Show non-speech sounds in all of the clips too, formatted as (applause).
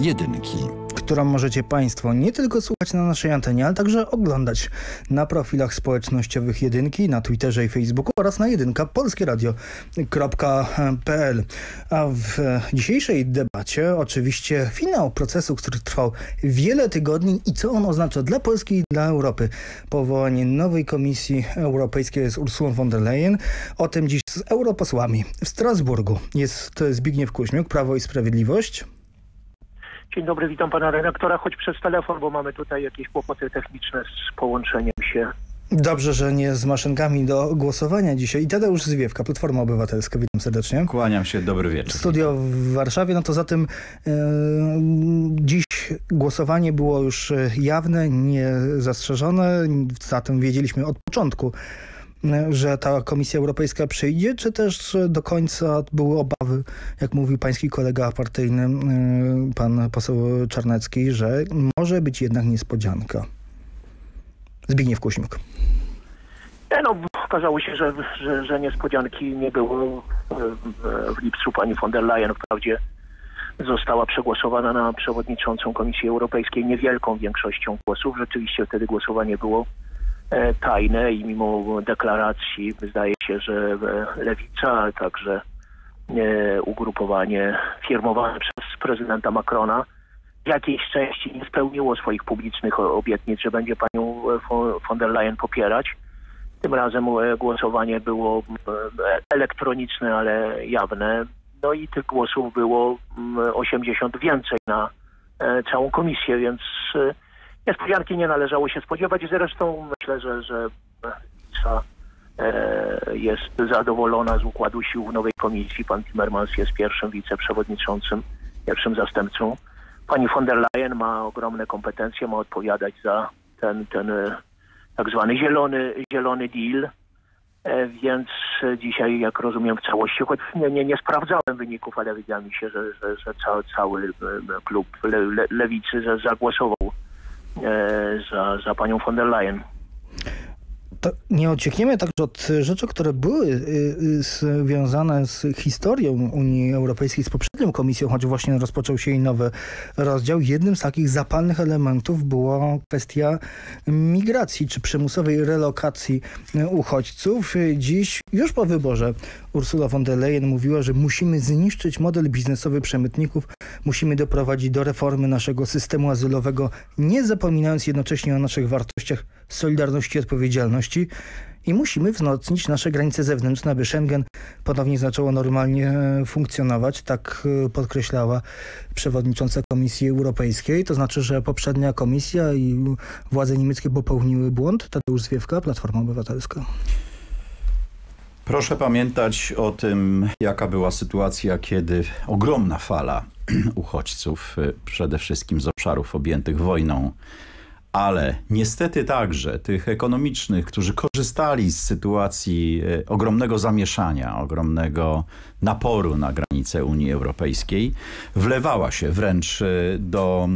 Jedynki którą możecie Państwo nie tylko słuchać na naszej antenie, ale także oglądać na profilach społecznościowych Jedynki, na Twitterze i Facebooku oraz na jedynka polskieradio.pl. A w dzisiejszej debacie oczywiście finał procesu, który trwał wiele tygodni i co on oznacza dla Polski i dla Europy. Powołanie nowej Komisji Europejskiej z Ursulą von der Leyen. O tym dziś z europosłami w Strasburgu. Jest Zbigniew Kuźmiuk, Prawo i Sprawiedliwość. Dzień dobry, witam pana redaktora, choć przez telefon, bo mamy tutaj jakieś kłopoty techniczne z połączeniem się. Dobrze, że nie z maszynkami do głosowania dzisiaj. I Tadeusz Zwiewka, Platforma Obywatelska. Witam serdecznie. Kłaniam się, dobry wieczór. Studio w Warszawie, no to zatem yy, dziś głosowanie było już jawne, niezastrzeżone, zatem wiedzieliśmy od początku, że ta Komisja Europejska przyjdzie, czy też do końca były obawy, jak mówił pański kolega partyjny, y, pan poseł Czarnecki, że może być jednak niespodzianka? Zbigniew Kuśmiuk. No, okazało się, że, że, że niespodzianki nie było. W lipcu pani von der Leyen wprawdzie została przegłosowana na przewodniczącą Komisji Europejskiej niewielką większością głosów. Rzeczywiście wtedy głosowanie było tajne i mimo deklaracji zdaje się, że Lewica, ale także e, ugrupowanie firmowane przez prezydenta Macrona w jakiejś części nie spełniło swoich publicznych obietnic, że będzie panią von der Leyen popierać. Tym razem e, głosowanie było elektroniczne, ale jawne. No i tych głosów było 80 więcej na całą komisję, więc Niespodzianki nie należało się spodziewać. Zresztą myślę, że, że Lewica e, jest zadowolona z układu sił w nowej komisji. Pan Timmermans jest pierwszym wiceprzewodniczącym, pierwszym zastępcą. Pani von der Leyen ma ogromne kompetencje, ma odpowiadać za ten, ten e, tak zwany zielony, zielony deal. E, więc dzisiaj, jak rozumiem, w całości, choć nie, nie, nie sprawdzałem wyników, ale wydaje mi się, że, że, że cały, cały klub le, le, lewicy zagłosował za, za panią von der Leyen. Nie uciekniemy także od rzeczy, które były y, y, związane z historią Unii Europejskiej, z poprzednią komisją, choć właśnie rozpoczął się jej nowy rozdział. Jednym z takich zapalnych elementów była kwestia migracji, czy przymusowej relokacji uchodźców. Dziś, już po wyborze, Ursula von der Leyen mówiła, że musimy zniszczyć model biznesowy przemytników, musimy doprowadzić do reformy naszego systemu azylowego, nie zapominając jednocześnie o naszych wartościach solidarności i odpowiedzialności i musimy wzmocnić nasze granice zewnętrzne, aby Schengen ponownie zaczęło normalnie e, funkcjonować. Tak e, podkreślała przewodnicząca Komisji Europejskiej. To znaczy, że poprzednia komisja i władze niemieckie popełniły błąd. Tadeusz Zwiewka, Platforma Obywatelska. Proszę pamiętać o tym, jaka była sytuacja, kiedy ogromna fala (clears throat) uchodźców, e, przede wszystkim z obszarów objętych wojną, ale niestety także tych ekonomicznych, którzy korzystali z sytuacji e, ogromnego zamieszania, ogromnego naporu na granice Unii Europejskiej, wlewała się wręcz e, do,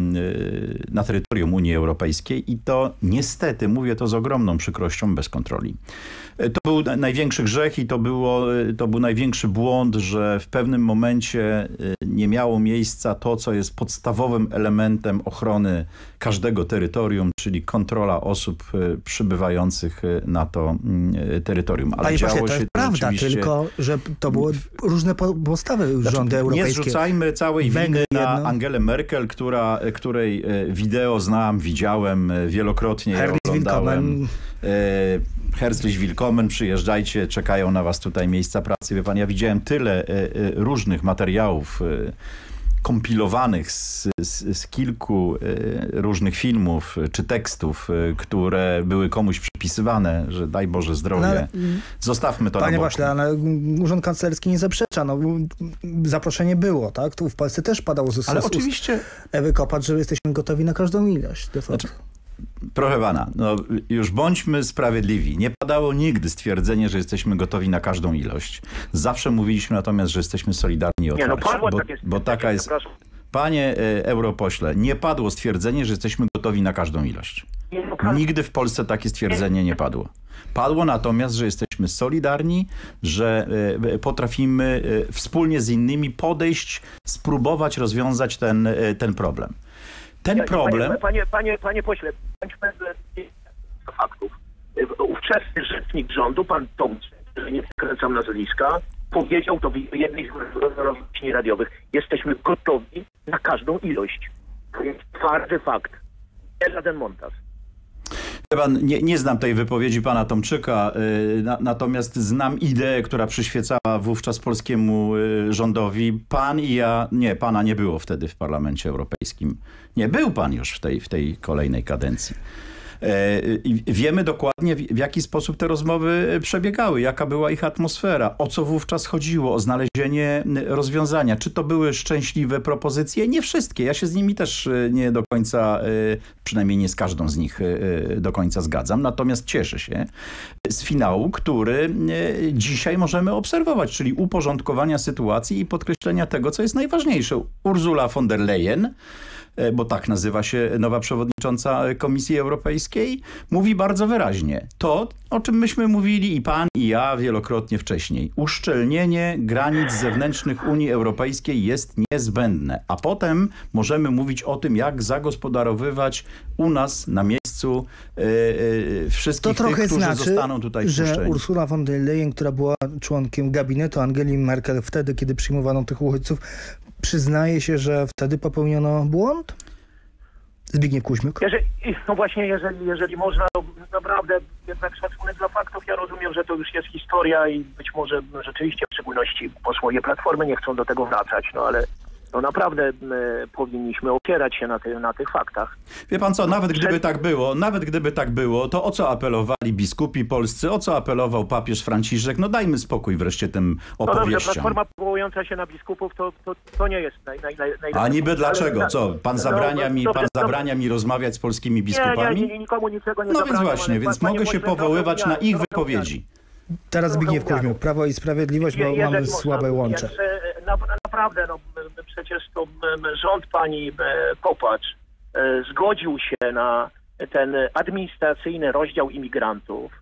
e, na terytorium Unii Europejskiej i to niestety, mówię to z ogromną przykrością, bez kontroli. To był największy grzech i to, było, to był największy błąd, że w pewnym momencie nie miało miejsca to, co jest podstawowym elementem ochrony każdego terytorium, czyli kontrola osób e, przybywających e, na to mm, e, terytorium. Ale Panie działo pośle, to jest prawda, tylko że to były różne postawy znaczy, rządy europejskie. Nie zrzucajmy całej Węgry winy na jedno. Angelę Merkel, która, której wideo znam, widziałem wielokrotnie, Herzlich oglądałem. Herzlich willkommen, przyjeżdżajcie, czekają na was tutaj miejsca pracy. Wie pan, ja widziałem tyle różnych materiałów kompilowanych z, z, z, kilku y, różnych filmów czy tekstów, y, które były komuś przypisywane, że daj Boże zdrowie. Ale, Zostawmy to Panie na Pośle, ale Urząd Kanclerski nie zaprzecza. No, zaproszenie było, tak? Tu w Polsce też padało z, ale z, oczywiście... Ewy Kopacz, że jesteśmy gotowi na każdą ilość. De facto. Znaczy, Proszę pana, no już bądźmy sprawiedliwi. Nie padało nigdy stwierdzenie, że jesteśmy gotowi na każdą ilość. Zawsze mówiliśmy natomiast, że jesteśmy solidarni i otwarci. Nie, no, bo, tak jest, bo taka jest... Panie e, europośle, nie padło stwierdzenie, że jesteśmy gotowi na każdą ilość. Nigdy w Polsce takie stwierdzenie nie padło. Padło natomiast, że jesteśmy solidarni, że e, potrafimy e, wspólnie z innymi podejść, spróbować rozwiązać ten, ten problem. Ten problem... Panie, panie, panie, panie pośle, faktów. Ówczesny rzecznik rządu, pan Tomczyk, że nie przekręcam nazwiska, powiedział to w jednej z rozliczeń radiowych. Jesteśmy gotowi na każdą ilość. To jest twardy fakt. Nie żaden montaż. Pan, nie, nie znam tej wypowiedzi pana Tomczyka, y, na, natomiast znam ideę, która przyświecała wówczas polskiemu y, rządowi. Pan i ja, nie, pana nie było wtedy w Parlamencie Europejskim. Nie, był pan już w tej, w tej kolejnej kadencji. E, wiemy dokładnie, w jaki sposób te rozmowy przebiegały, jaka była ich atmosfera, o co wówczas chodziło, o znalezienie rozwiązania. Czy to były szczęśliwe propozycje? Nie wszystkie. Ja się z nimi też e, nie do końca, e, przynajmniej nie z każdą z nich do końca zgadzam. Natomiast cieszę się z finału, który dzisiaj możemy obserwować, czyli uporządkowania sytuacji i podkreślenia tego, co jest najważniejsze. Ursula von der Leyen bo tak nazywa się nowa przewodnicząca Komisji Europejskiej, mówi bardzo wyraźnie to, o czym myśmy mówili i pan i ja wielokrotnie wcześniej. Uszczelnienie granic zewnętrznych Unii Europejskiej jest niezbędne, a potem możemy mówić o tym, jak zagospodarowywać u nas na miejscu yy, yy, wszystkich to tych, którzy znaczy, zostaną tutaj że Ursula von der Leyen, która była członkiem gabinetu Angeli Merkel wtedy, kiedy przyjmowano tych uchodźców, przyznaje się, że wtedy popełniono błąd? Zbigniew Kuźmiuk. Jeżeli, no właśnie, jeżeli, jeżeli można, naprawdę jednak szacunek dla faktów. Ja rozumiem, że to już jest historia i być może rzeczywiście w szczególności posłowie Platformy nie chcą do tego wracać, no ale no naprawdę powinniśmy opierać się na, ty, na tych faktach. Wie pan co, nawet gdyby tak było, nawet gdyby tak było, to o co apelowali biskupi polscy, o co apelował papież Franciszek? No dajmy spokój wreszcie tym opowieściom. No dobrze, Platforma powołująca się na biskupów to, to, to nie jest naj, naj, naj, A niby dlaczego? Co? Pan no, zabrania, no, mi, pan zabrania mi rozmawiać z polskimi biskupami? Nie, nie, nie nikomu niczego nie No więc właśnie, więc mogę się powoływać na ich wypowiedzi. Teraz Zbigniew Kuźmiuk, Prawo i Sprawiedliwość, bo mamy słabe łącze. E, naprawdę, no przecież to rząd pani e, Kopacz e, zgodził się na ten administracyjny rozdział imigrantów,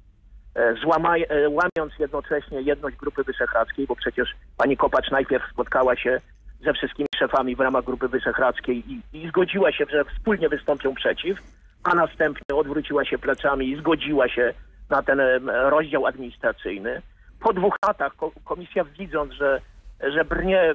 złamaj, łamiąc jednocześnie jedność Grupy Wyszehradzkiej, bo przecież pani Kopacz najpierw spotkała się ze wszystkimi szefami w ramach Grupy Wyszehradzkiej i, i zgodziła się, że wspólnie wystąpią przeciw, a następnie odwróciła się plecami i zgodziła się na ten rozdział administracyjny. Po dwóch latach komisja widząc, że, że brnie e,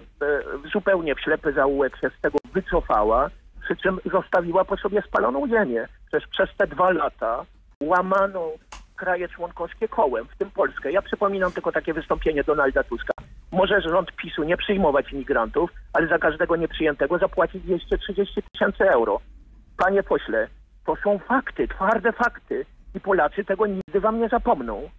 zupełnie w ślepy zaułek się z tego wycofała, przy czym zostawiła po sobie spaloną ziemię. Przecież przez te dwa lata łamano kraje członkowskie kołem, w tym Polskę. Ja przypominam tylko takie wystąpienie Donalda Tuska. Może rząd PiSu nie przyjmować imigrantów, ale za każdego nieprzyjętego zapłacić 230 tysięcy euro. Panie pośle, to są fakty, twarde fakty i Polacy tego nigdy wam nie zapomną.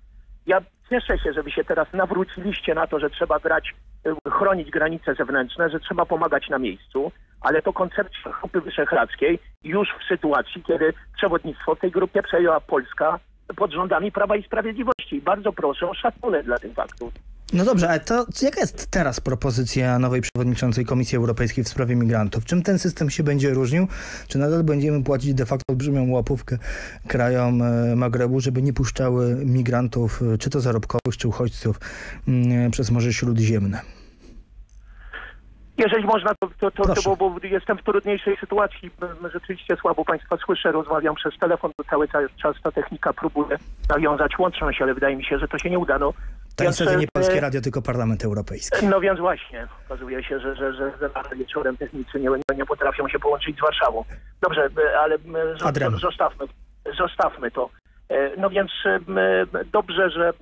Ja cieszę się, że wy się teraz nawróciliście na to, że trzeba grać, e, chronić granice zewnętrzne, że trzeba pomagać na miejscu, ale to koncepcja Grupy Wyszehradzkiej już w sytuacji, kiedy przewodnictwo tej grupie przejęła Polska pod rządami Prawa i Sprawiedliwości. Bardzo proszę o szacunek dla tych faktów. No dobrze, ale to jaka jest teraz propozycja nowej przewodniczącej Komisji Europejskiej w sprawie migrantów? Czym ten system się będzie różnił? Czy nadal będziemy płacić de facto olbrzymią łapówkę krajom e, Magrebu, żeby nie puszczały migrantów, e, czy to zarobkowych, czy uchodźców mm, przez Morze Śródziemne? Jeżeli można, to, to, to, to bo, bo, jestem w trudniejszej sytuacji. Rzeczywiście słabo Państwa słyszę, rozmawiam przez telefon, to cały czas ta technika próbuje nawiązać łączność, ale wydaje mi się, że to się nie uda. No, to niestety nie Polskie Radio, tylko Parlament Europejski. No więc właśnie, okazuje się, że, że, że, wieczorem technicy nie, nie potrafią się połączyć z Warszawą. Dobrze, ale zostawmy, zostawmy to. E, no więc dobrze, że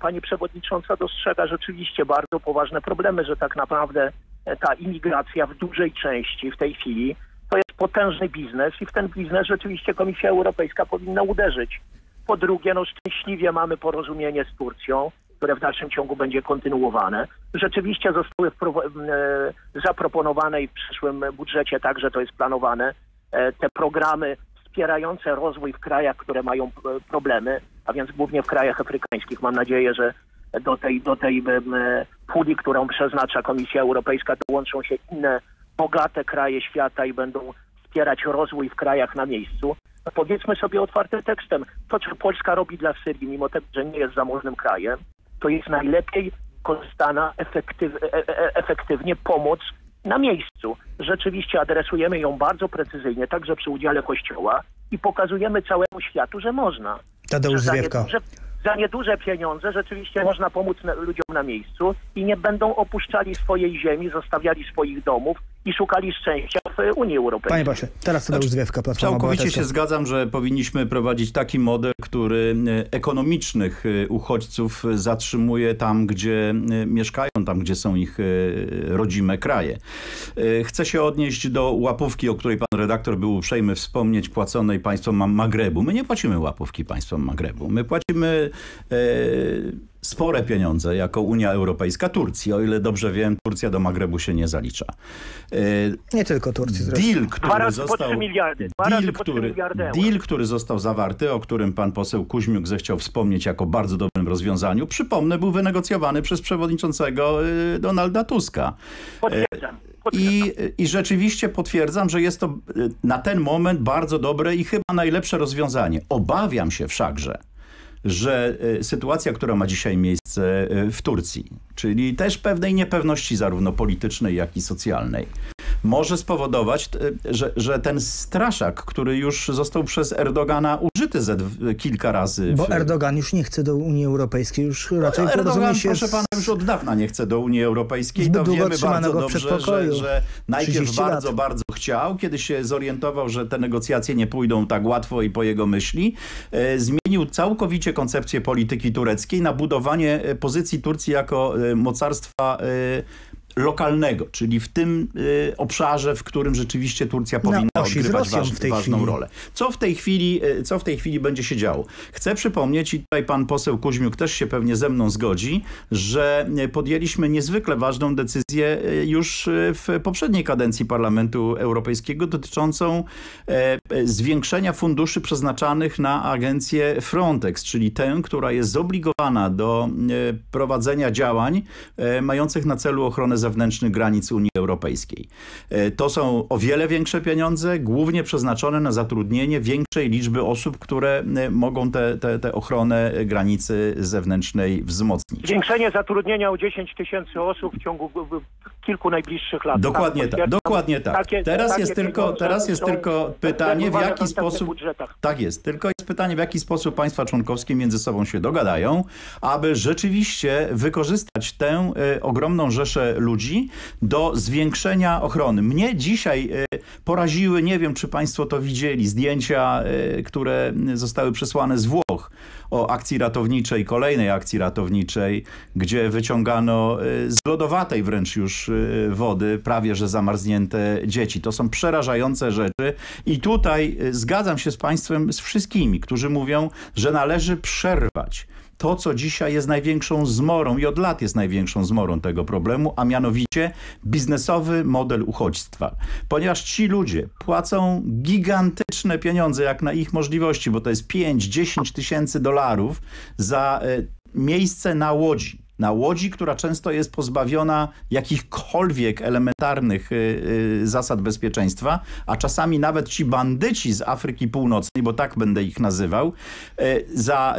pani przewodnicząca dostrzega rzeczywiście bardzo poważne problemy, że tak naprawdę e, ta imigracja w dużej części w tej chwili to jest potężny biznes i w ten biznes rzeczywiście Komisja Europejska powinna uderzyć. Po drugie, no szczęśliwie mamy porozumienie z Turcją które w dalszym ciągu będzie kontynuowane. Rzeczywiście zostały e, zaproponowane i w przyszłym budżecie także to jest planowane e, te programy wspierające rozwój w krajach, które mają e, problemy, a więc głównie w krajach afrykańskich. Mam nadzieję, że do tej, do tej puli, którą przeznacza Komisja Europejska, dołączą się inne bogate kraje świata i będą wspierać rozwój w krajach na miejscu. powiedzmy sobie otwartym tekstem, to co Polska robi dla Syrii, mimo tego, że nie jest zamożnym krajem, to jest najlepiej korzystana efektyw, e, e, efektywnie pomoc na miejscu. Rzeczywiście adresujemy ją bardzo precyzyjnie, także przy udziale Kościoła i pokazujemy całemu światu, że można. Tadeusz że za Zwiewka. nieduże, za nieduże pieniądze rzeczywiście można pomóc ludziom na miejscu i nie będą opuszczali swojej ziemi, zostawiali swoich domów i szukali szczęścia w Unii Europejskiej. Panie pośle, teraz Tadeusz Zwiewka, Platforma Całkowicie się zgadzam, że powinniśmy prowadzić taki model, który e, ekonomicznych e, uchodźców zatrzymuje tam, gdzie e, mieszkają, tam, gdzie są ich rodzime kraje. Chcę się odnieść do łapówki, o której pan redaktor był uprzejmy wspomnieć, płaconej państwom Ma- Magrebu. My nie płacimy łapówki państwom Magrebu. My płacimy e, spore pieniądze jako Unia Europejska Turcji. O ile dobrze wiem, Turcja do Magrebu się nie zalicza. E, Nie tylko Turcji zresztą. Deal, który został, deal, który, deal, który został zawarty, o którym pan poseł Kuźmiuk zechciał wspomnieć jako bardzo dobrym rozwiązaniu, przypomnę, był wynegocjowany przez przewodniczącego y, Donalda Tuska. Potwierdzam. potwierdzam. I, I rzeczywiście potwierdzam, że jest to y, na ten moment bardzo dobre i chyba najlepsze rozwiązanie. Obawiam się wszakże, że y, sytuacja, która ma dzisiaj miejsce y, w Turcji, czyli też pewnej niepewności zarówno politycznej, jak i socjalnej, może spowodować, y, że, że ten straszak, który już został przez Erdogana użyty ze kilka razy. Bo w- Erdogan już nie chce do Unii Europejskiej, już raczej no, Erdogan, się proszę pana, już od dawna nie chce do Unii Europejskiej. Zbyt To długo wiemy bardzo dobrze, że, że najpierw 30 lat. bardzo, bardzo chciał, kiedy się zorientował, że te negocjacje nie pójdą tak łatwo i po jego myśli, e, zmienił całkowicie koncepcję polityki tureckiej na budowanie e, pozycji Turcji jako e, mocarstwa e, lokalnego, czyli w tym e, obszarze, w którym rzeczywiście Turcja powinna osi z odgrywać waż, ważną chwili. rolę. Co w tej chwili, e, co w tej chwili będzie się działo? Chcę przypomnieć, i tutaj pan poseł Kuźmiuk też się pewnie ze mną zgodzi, że e, podjęliśmy niezwykle ważną decyzję e, już e, w poprzedniej kadencji Parlamentu Europejskiego dotyczącą e, zwiększenia funduszy przeznaczanych na agencję Frontex, czyli tę, która jest zobligowana do prowadzenia działań e, mających na celu ochronę zewnętrznych granic Unii Europejskiej. E, To są o wiele większe pieniądze, głównie przeznaczone na zatrudnienie większej liczby osób, które e, mogą tę te, te ochronę granicy zewnętrznej wzmocnić. Zwiększenie zatrudnienia o 10 tysięcy osób w ciągu kilku najbliższych lat. Dokładnie tak, potwierdzam. dokładnie tak. Takie- Teraz takie jest tylko, teraz jest tylko pytanie, w jaki sposób... budżetach. Tak jest, tylko jest pytanie, w jaki sposób państwa członkowskie między sobą się dogadają, aby rzeczywiście wykorzystać tę e, ogromną rzeszę ludzi do zwiększenia ochrony. Mnie dzisiaj e, poraziły, nie wiem czy państwo to widzieli, zdjęcia, e, które zostały przesłane z Włoch o akcji ratowniczej, kolejnej akcji ratowniczej, gdzie wyciągano e, z lodowatej wręcz już wody prawie że zamarznięte dzieci. To są przerażające rzeczy i tutaj zgadzam się z państwem, z wszystkimi, którzy mówią, że należy przerwać to, co dzisiaj jest największą zmorą i od lat jest największą zmorą tego problemu, a mianowicie biznesowy model uchodźstwa. Ponieważ ci ludzie płacą gigantyczne pieniądze jak na ich możliwości, bo to jest 5-10 tysięcy dolarów za e, miejsce na łodzi. Na łodzi, która często jest pozbawiona jakichkolwiek elementarnych y, y, zasad bezpieczeństwa, a czasami nawet ci bandyci z Afryki Północnej, bo tak będę ich nazywał, y, za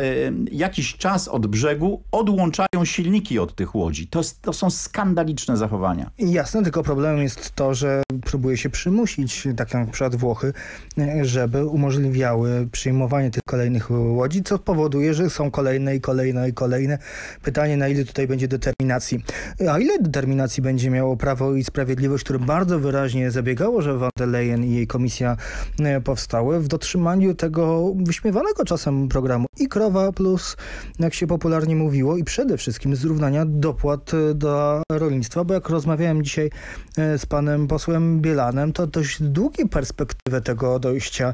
jakiś czas od brzegu odłączają silniki od tych łodzi. To, to są skandaliczne zachowania. Jasne, tylko problemem jest to, że próbuje się przymusić, tak jak na przykład Włochy, żeby umożliwiały przyjmowanie tych kolejnych łodzi, co powoduje, że są kolejne i kolejne i kolejne. Pytanie, na ile tutaj będzie determinacji. A ile determinacji będzie miało Prawo i Sprawiedliwość, które bardzo wyraźnie zabiegało, że Van der Leyen i jej komisja e, powstały w dotrzymaniu tego wyśmiewanego czasem programu i Krowa Plus, jak się popularnie mówiło, i przede wszystkim zrównania dopłat e, do rolnictwa, bo jak rozmawiałem dzisiaj e, z panem posłem Bielanem, to dość długie perspektywę tego dojścia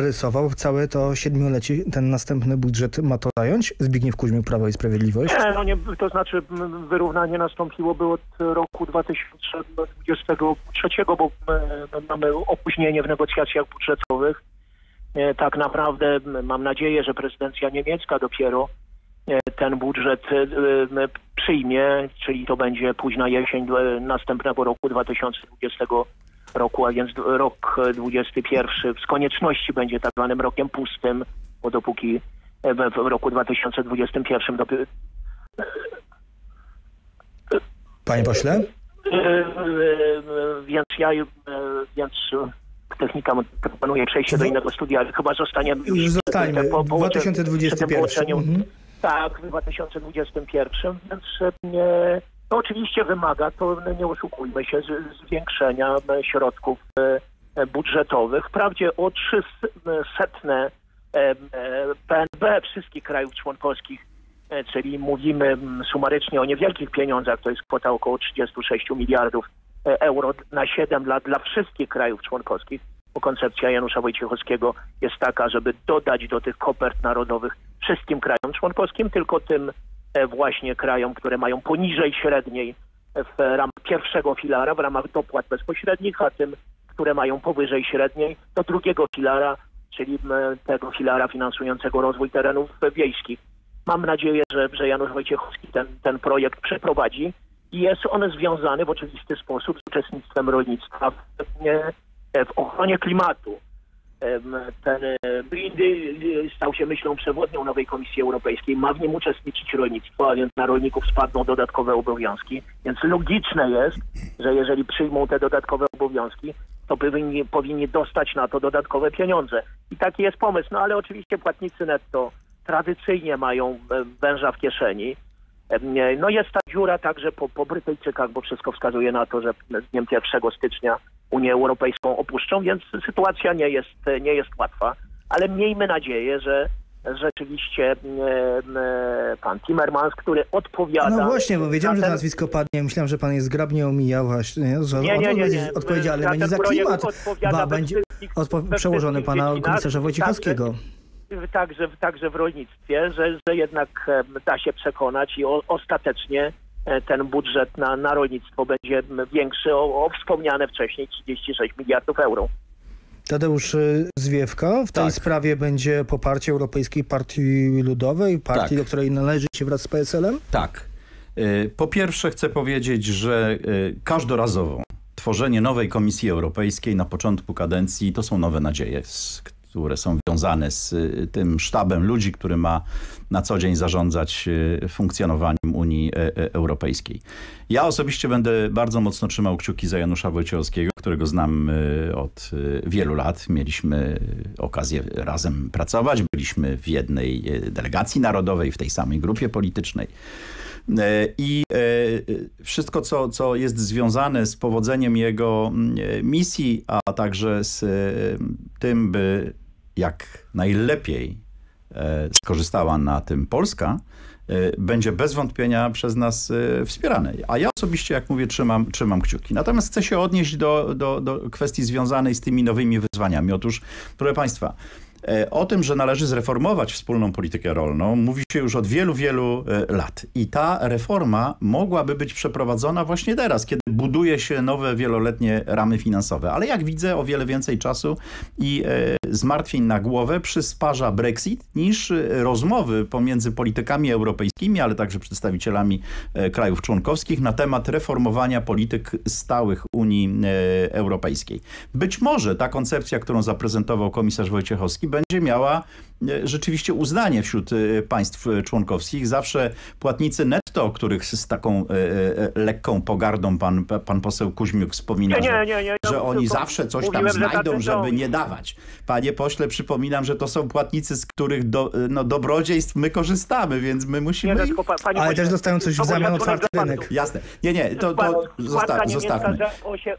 rysował. Całe to siedmiolecie, ten następny budżet ma to zająć. Zbigniew Kuźmiuk, Prawo i Sprawiedliwość. No nie, to znaczy wyrównanie nastąpiłoby od roku 2023, bo mamy opóźnienie w negocjacjach budżetowych. E, Tak naprawdę mam nadzieję, że prezydencja niemiecka dopiero e, ten budżet e, przyjmie, czyli to będzie późna jesień następnego roku 2024 roku, a więc rok 21 z konieczności będzie tak zwanym rokiem pustym, bo dopóki w roku 2021 dopiero... Panie pośle? Więc ja, więc technika proponuje przejście do innego studia, ale chyba zostaniemy już... Zostańmy, po, po, 2021. Mhm. Tak, w 2021, więc nie, to oczywiście wymaga, to nie oszukujmy się, zwiększenia środków e, budżetowych. Wprawdzie o 300 PNB wszystkich krajów członkowskich, e, czyli mówimy sumarycznie o niewielkich pieniądzach, to jest kwota około 36 miliardów e, euro na 7 lat dla wszystkich krajów członkowskich, bo koncepcja Janusza Wojciechowskiego jest taka, żeby dodać do tych kopert narodowych wszystkim krajom członkowskim, tylko tym e, właśnie krajom, które mają poniżej średniej w ramach pierwszego filara, w ramach dopłat bezpośrednich, a tym, które mają powyżej średniej, do drugiego filara, czyli tego filara finansującego rozwój terenów wiejskich. Mam nadzieję, że, że Janusz Wojciechowski ten, ten projekt przeprowadzi i jest on związany w oczywisty sposób z uczestnictwem rolnictwa w, w ochronie klimatu. Ten Green Deal stał się myślą przewodnią nowej Komisji Europejskiej. Ma w nim uczestniczyć rolnictwo, a więc na rolników spadną dodatkowe obowiązki. Więc logiczne jest, że jeżeli przyjmą te dodatkowe obowiązki, to powinni, powinni dostać na to dodatkowe pieniądze. I taki jest pomysł. No ale oczywiście płatnicy netto tradycyjnie mają węża w kieszeni. No jest ta dziura także po, po Brytyjczykach, bo wszystko wskazuje na to, że z dniem 1 stycznia Unię Europejską opuszczą, więc sytuacja nie jest, nie jest łatwa. Ale miejmy nadzieję, że rzeczywiście e, e, pan Timmermans, który odpowiada... No właśnie, bo wiedziałem, że nazwisko padnie. Myślałem, że pan jest zgrabnie omijał właśnie, że nie, nie, nie, nie. odpowiedział, ale będzie za klimat. Ba, będzie odpo- przełożony pana komisarza Wojciechowskiego. Także, także w rolnictwie, że, że jednak da się przekonać i o, ostatecznie e, ten budżet na, na rolnictwo będzie większy o, o wspomniane wcześniej 36 miliardów euro. Tadeusz y, Zwiewka. W tej tak. sprawie będzie poparcie Europejskiej Partii Ludowej, partii, tak. do której należy się wraz z PSL-em? Tak. Y, po pierwsze chcę powiedzieć, że y, każdorazowo tworzenie nowej Komisji Europejskiej na początku kadencji to są nowe nadzieje, które są wiązane z y, tym sztabem ludzi, który ma na co dzień zarządzać y, funkcjonowaniem Unii e, e, Europejskiej. Ja osobiście będę bardzo mocno trzymał kciuki za Janusza Wojciechowskiego, którego znam y, od wielu lat. Mieliśmy okazję razem pracować, byliśmy w jednej delegacji narodowej, w tej samej grupie politycznej. E, I wszystko, co, co jest związane z powodzeniem jego misji, a także z tym, by jak najlepiej e, skorzystała na tym Polska, e, będzie bez wątpienia przez nas e, wspierane. A ja osobiście, jak mówię, trzymam, trzymam kciuki. Natomiast chcę się odnieść do, do, do kwestii związanej z tymi nowymi wyzwaniami. Otóż, proszę Państwa, o tym, że należy zreformować wspólną politykę rolną mówi się już od wielu, wielu lat. I ta reforma mogłaby być przeprowadzona właśnie teraz, kiedy buduje się nowe wieloletnie ramy finansowe. Ale jak widzę, o wiele więcej czasu i zmartwień na głowę przysparza Brexit niż rozmowy pomiędzy politykami europejskimi, ale także przedstawicielami krajów członkowskich na temat reformowania polityk stałych Unii Europejskiej. Być może ta koncepcja, którą zaprezentował komisarz Wojciechowski będzie miała e, rzeczywiście uznanie wśród e, państw członkowskich. Zawsze płatnicy netto, których z taką e, lekką pogardą pan, pan poseł Kuźmiuk wspomina, nie, nie, nie, że oni zawsze coś tam znajdą, żeby nie dawać. Panie pośle, przypominam, że to są płatnicy, z których do, no, dobrodziejstw my korzystamy, więc my musimy... Nie, no, Ale pośle, też dostają coś w zamian otwarty rynek. Jasne. Nie, nie, to, to zosta zostawmy.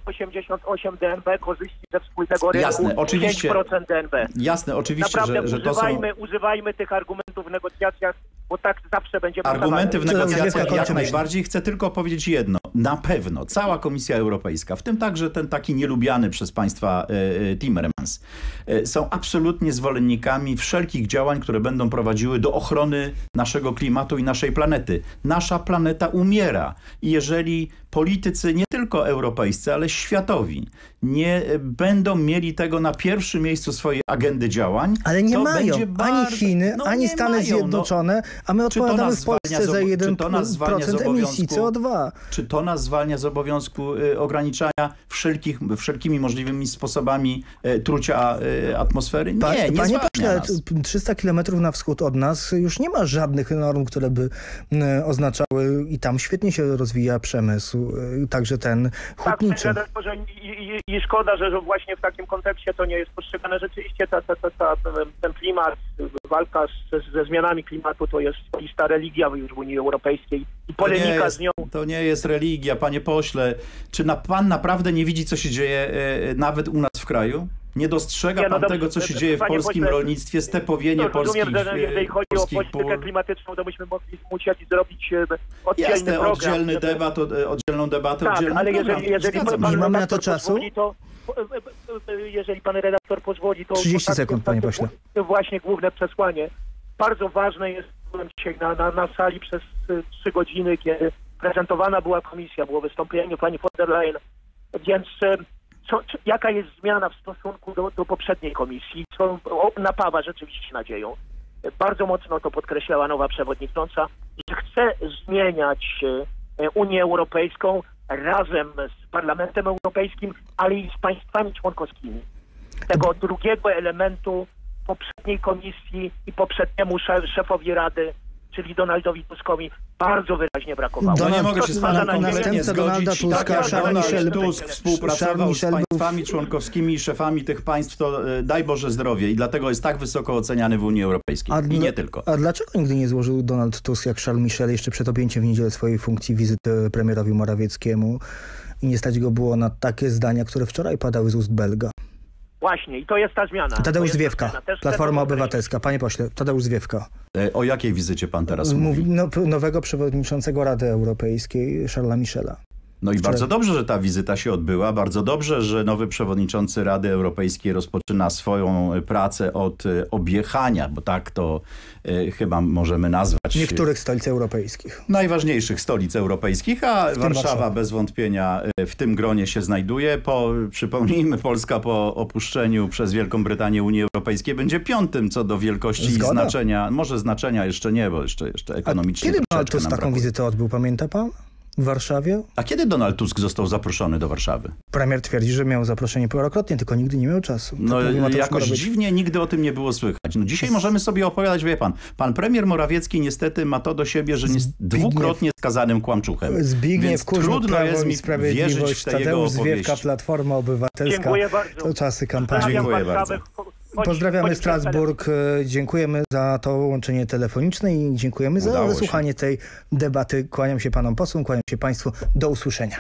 88 DNB korzyści ze wspólnego rynku, Jasne, oczywiście. 5% DNB. Jasne, oczywiście, Naprawdę że, że to są... używajmy tych argumentów w negocjacjach, bo tak zawsze będzie Argumenty w negocjacjach jak najbardziej. Chcę tylko powiedzieć jedno. Na pewno cała Komisja Europejska, w tym także ten taki nielubiany przez państwa e, e Timmermans, e, są absolutnie zwolennikami wszelkich działań, które będą prowadziły do ochrony naszego klimatu i naszej planety. Nasza planeta umiera i jeżeli politycy nie tylko europejscy, ale światowi nie będą mieli tego na pierwszym miejscu swojej agendy działań, ale nie mają ani Chiny, no ani Stany mają, no. Zjednoczone, a my odpowiadamy w Polsce za obo- czy to nas zwalnia z 1% emisji obowiązku? CO2. Czy to nas zwalnia z obowiązku y, ograniczania wszelkich, wszelkimi możliwymi sposobami y, trucia y, atmosfery? Nie, Pa- nie Panie pośle, nas. t- 300 kilometrów na wschód od nas już nie ma żadnych norm, które by m, oznaczały i tam świetnie się rozwija przemysł, y, także ten Tak, panie hutniczy. redaktorze, i, i, i szkoda, że, że właśnie w takim kontekście to nie jest postrzegane. Rzeczywiście ta, ta, ta, ta, ten klimat, walka z, ze zmianami klimatu to jest lista religia już w Unii Europejskiej i To nie, polemika jest, z nią. to nie jest religia, panie pośle. Czy na, pan naprawdę nie widzi, co się dzieje e, nawet u nas w kraju? Nie dostrzega Nie, no pan dobrze, tego, co się dzieje w polskim pośle, rolnictwie, stepowienie polskich, rozumiem, że e, jeżeli chodzi o polskich politykę pól? klimatyczną, to byśmy mogli musieli zrobić e, oddzielny Jasne, program. oddzielny żeby- debat, e, oddzielną debatę, Tak, oddzielny ale program. jeżeli, jeżeli pan. Nie mamy na to czasu? pozwoli, to e, e, e, jeżeli pan redaktor pozwoli, to 30 to tak- sekund, panie pośle. Właśnie główne przesłanie. Bardzo ważne jest, byłem dzisiaj na, na, na sali przez e, trzy godziny, kiedy prezentowana była komisja, było wystąpienie pani von der Leyen, więc co, czy, jaka jest zmiana w stosunku do, do poprzedniej komisji, co napawa rzeczywiście nadzieją. Bardzo mocno to podkreślała nowa przewodnicząca, że chce zmieniać e, Unię Europejską razem z Parlamentem Europejskim, ale i z państwami członkowskimi. Tego drugiego elementu poprzedniej komisji i poprzedniemu sze- szefowi Rady, czyli Donaldowi Tuskowi, bardzo wyraźnie brakowało. No nie Donald- mogę się z panem Donald- kompletnie zgodzić. Donalda Tuska, tak Charles Donald Michel- Tusk współpracował z państwami członkowskimi i szefami tych państw, to e, daj Boże zdrowie i dlatego jest tak wysoko oceniany w Unii Europejskiej. I dla- nie tylko. A dlaczego nigdy nie złożył Donald Tusk jak Charles Michel jeszcze przed objęciem w niedzielę swojej funkcji wizyty premierowi Morawieckiemu i nie stać go było na takie zdania, które wczoraj padały z ust Belga? Właśnie, i to jest ta zmiana. Tadeusz Zwiewka, Platforma. Obywatelska. Panie pośle, Tadeusz Zwiewka. E, O jakiej wizycie pan teraz mówi? Mówi no, nowego przewodniczącego Rady Europejskiej, Charlesa Michela. No i Wczoraj. bardzo dobrze, że ta wizyta się odbyła. Bardzo dobrze, że nowy przewodniczący Rady Europejskiej rozpoczyna swoją e, pracę od e, objechania, bo tak to e, chyba możemy nazwać. Niektórych stolic europejskich. najważniejszych stolic europejskich, a Warszawa, Warszawa. bez wątpienia w tym gronie się znajduje. Po, przypomnijmy, Polska po opuszczeniu przez Wielką Brytanię Unii Europejskiej będzie piątym co do wielkości i Zgoda. znaczenia. Może znaczenia jeszcze nie, bo jeszcze, jeszcze A ekonomicznie kiedy troszeczkę Tusk nam taką wizytę odbył, pamięta pan? W Warszawie? A kiedy Donald Tusk został zaproszony do Warszawy? Premier twierdzi, że miał zaproszenie parokrotnie, tylko nigdy nie miał czasu. No Tak Mateusz jakoś dziwnie nigdy o tym nie było słychać. No dzisiaj możemy sobie opowiadać, wie pan, pan premier Morawiecki niestety ma to do siebie, że jest dwukrotnie skazanym kłamczuchem. Zbigniew Więc Kuźma, trudno Prawo jest mi wierzyć w te jego Tadeusz Zwiewka, opowieści. Platforma Obywatelska. Dziękuję bardzo. To czasy kampanii. Dziękuję Warszawę. Pozdrawiamy bądź Strasburg. E, dziękujemy za to łączenie telefoniczne i dziękujemy Udało za wysłuchanie się. tej debaty. Kłaniam się panom posłom, kłaniam się państwu. Do usłyszenia.